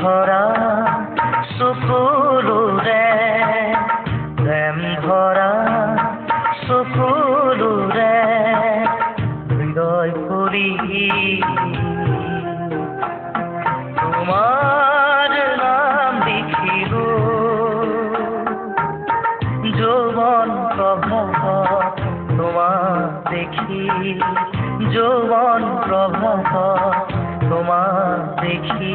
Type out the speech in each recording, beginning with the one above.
ভরা চকুলোৰে প্ৰেম ভৰা চকুলোৰে হৃদয় ফুৰি তোমাৰ নাম লিখিলো যৌৱন প্ৰভাৱ তোমাক দেখি। যৌৱন প্ৰভাৱ তোমাক দেখি।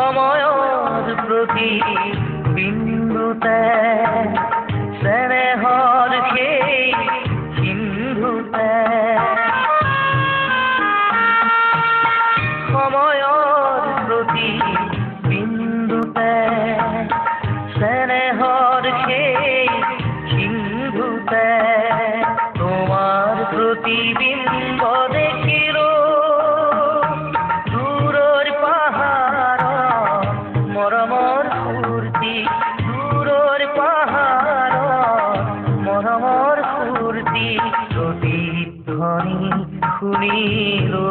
সময়ৰ প্ৰতি বিন্দুতে চেনেহৰ সেই সিন্ধুতে। সময়ৰ প্ৰতি বিন্দুতে চেনেহৰ সেই সিন্ধুতে। তোমাৰ প্ৰতিবিম্ব প্ৰতিধ্বনি শুনিলো।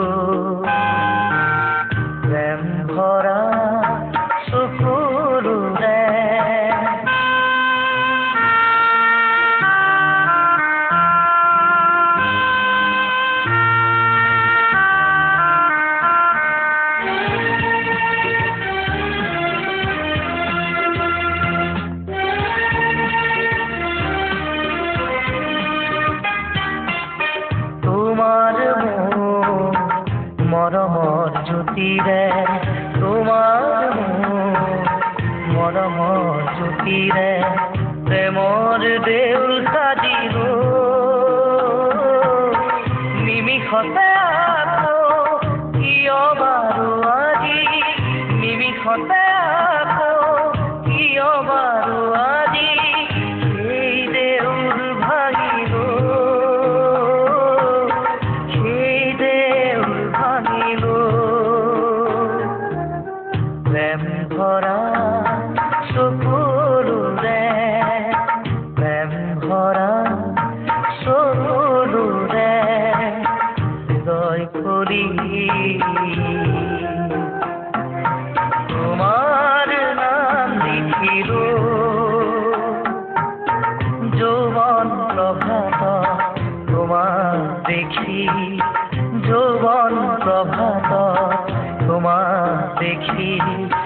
মৰমৰ জ্যোতিৰে তোমাৰ মোৰ মৰমৰ জ্যোতিৰে প্ৰেমৰ দেউল সাজিলো। নিমিষতে প্ৰেম ভৰা চকুৰে প্ৰেম ভৰা চকুৰে হৃদয় খুলি তোমাৰ নাম লিখিলো যৌবন প্রভাত, তোমার দেখি যৌবন প্রভাত। তোমার দেখি প্রেম